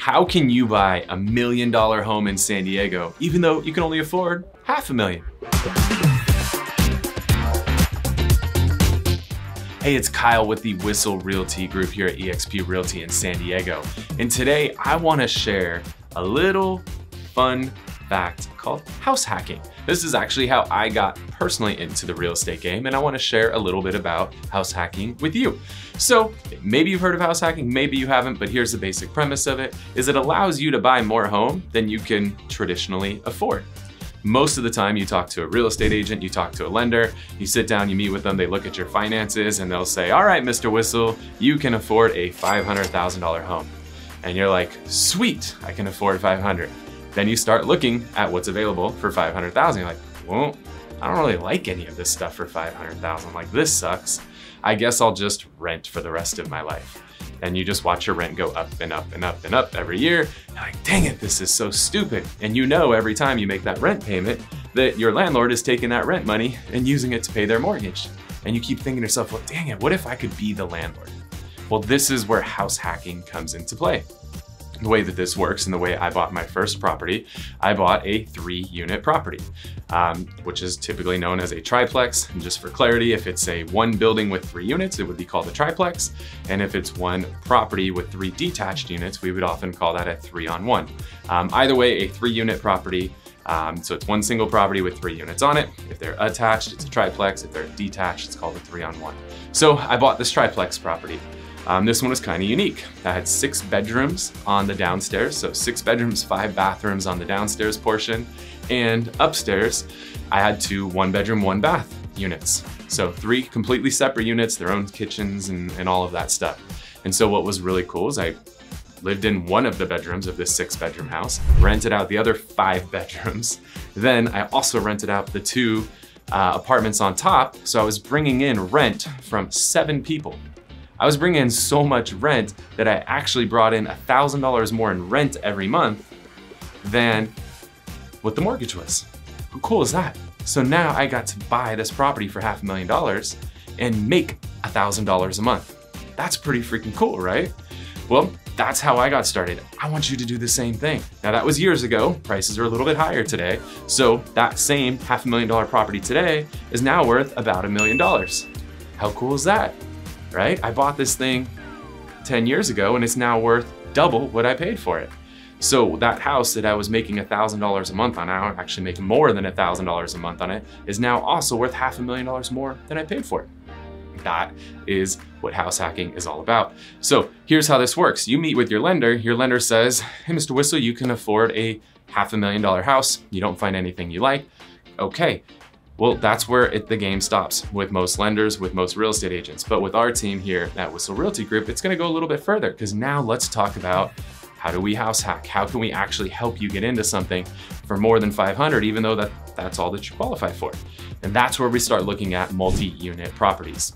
How can you buy a million dollar home in San Diego, even though you can only afford half a million? Hey, it's Kyle with the Whissel Realty Group here at eXp Realty in San Diego. And today I wanna share a little fun fact called house hacking. This is actually how I got personally into the real estate game and I wanna share a little bit about house hacking with you. So maybe you've heard of house hacking, maybe you haven't, but here's the basic premise of it, is it allows you to buy more home than you can traditionally afford. Most of the time you talk to a real estate agent, you talk to a lender, you sit down, you meet with them, they look at your finances and they'll say, all right, Mr. Whissel, you can afford a $500,000 home. And you're like, sweet, I can afford 500. Then you start looking at what's available for 500,000. You're like, well, I don't really like any of this stuff for 500,000. Like this sucks. I guess I'll just rent for the rest of my life. And you just watch your rent go up and up and up and up every year. You're like, dang it, this is so stupid. And you know every time you make that rent payment that your landlord is taking that rent money and using it to pay their mortgage. And you keep thinking to yourself, well, dang it, what if I could be the landlord? Well, this is where house hacking comes into play the way that this works and the way I bought my first property, I bought a three unit property, um, which is typically known as a triplex. And just for clarity, if it's a one building with three units, it would be called a triplex. And if it's one property with three detached units, we would often call that a three on one. Um, either way, a three unit property um, so it's one single property with three units on it. If they're attached, it's a triplex. If they're detached, it's called a three on one. So I bought this triplex property. Um, this one was kind of unique. I had six bedrooms on the downstairs, so six bedrooms, five bathrooms on the downstairs portion, and upstairs, I had two one bedroom, one bath units. So three completely separate units, their own kitchens and, and all of that stuff. And so what was really cool is I lived in one of the bedrooms of this six bedroom house, rented out the other five bedrooms. Then I also rented out the two uh, apartments on top. So I was bringing in rent from seven people I was bringing in so much rent that I actually brought in $1,000 more in rent every month than what the mortgage was. How cool is that? So now I got to buy this property for half a million dollars and make $1,000 a month. That's pretty freaking cool, right? Well, that's how I got started. I want you to do the same thing. Now that was years ago, prices are a little bit higher today. So that same half a million dollar property today is now worth about a million dollars. How cool is that? Right? I bought this thing 10 years ago and it's now worth double what I paid for it. So that house that I was making $1,000 a month on, now actually making more than $1,000 a month on it, is now also worth half a million dollars more than I paid for it. That is what house hacking is all about. So here's how this works. You meet with your lender. Your lender says, hey, Mr. Whissel, you can afford a half a million dollar house. You don't find anything you like. Okay, well, that's where it, the game stops with most lenders, with most real estate agents. But with our team here at Whissel Realty Group, it's gonna go a little bit further because now let's talk about how do we house hack? How can we actually help you get into something for more than 500, even though that, that's all that you qualify for? And that's where we start looking at multi-unit properties.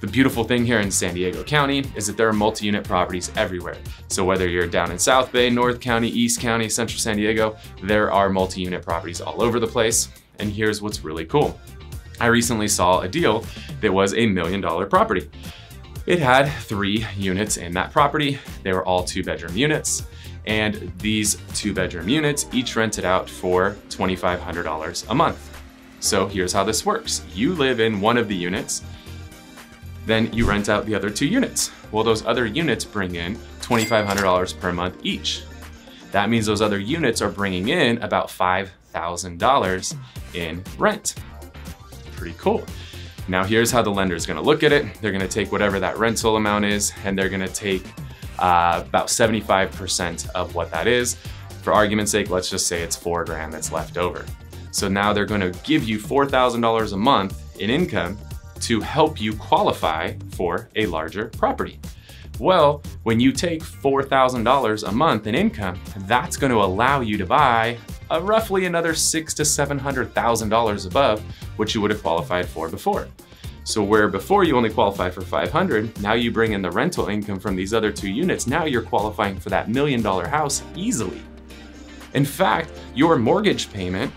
The beautiful thing here in San Diego County is that there are multi-unit properties everywhere. So whether you're down in South Bay, North County, East County, Central San Diego, there are multi-unit properties all over the place. And here's what's really cool. I recently saw a deal that was a million dollar property. It had three units in that property. They were all two bedroom units. And these two bedroom units each rented out for $2,500 a month. So here's how this works. You live in one of the units, then you rent out the other two units. Well, those other units bring in $2,500 per month each. That means those other units are bringing in about $5,000 in rent. Pretty cool. Now here's how the lender is gonna look at it. They're gonna take whatever that rental amount is and they're gonna take uh, about 75% of what that is. For argument's sake, let's just say it's four grand that's left over. So now they're gonna give you $4,000 a month in income to help you qualify for a larger property. Well, when you take $4,000 a month in income, that's gonna allow you to buy uh, roughly another six to $700,000 above what you would have qualified for before. So where before you only qualified for 500, now you bring in the rental income from these other two units, now you're qualifying for that million dollar house easily. In fact, your mortgage payment,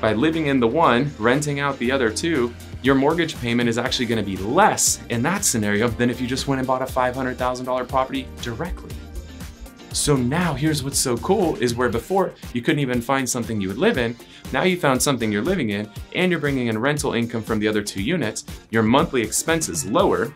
by living in the one, renting out the other two, your mortgage payment is actually gonna be less in that scenario than if you just went and bought a $500,000 property directly. So now here's what's so cool is where before you couldn't even find something you would live in, now you found something you're living in and you're bringing in rental income from the other two units, your monthly expenses lower,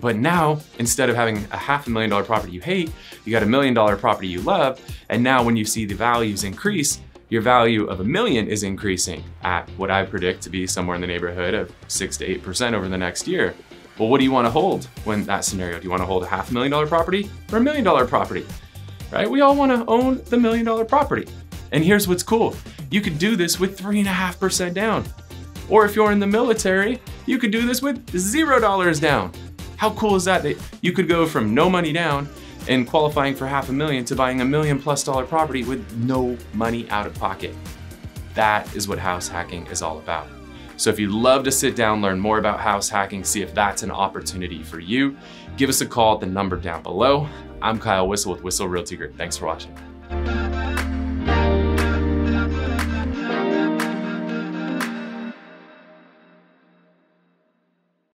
but now, instead of having a half a million dollar property you hate, you got a million dollar property you love. And now when you see the values increase, your value of a million is increasing at what I predict to be somewhere in the neighborhood of six to 8% over the next year. Well, what do you want to hold when that scenario? Do you want to hold a half a million dollar property or a million dollar property? Right? We all want to own the million dollar property. And here's what's cool. You could do this with three and a half percent down. Or if you're in the military, you could do this with zero dollars down. How cool is that? That you could go from no money down and qualifying for half a million to buying a million plus dollar property with no money out of pocket. That is what house hacking is all about. So if you'd love to sit down, learn more about house hacking, see if that's an opportunity for you, give us a call at the number down below. I'm Kyle Whissel with Whissel Realty Group. Thanks for watching.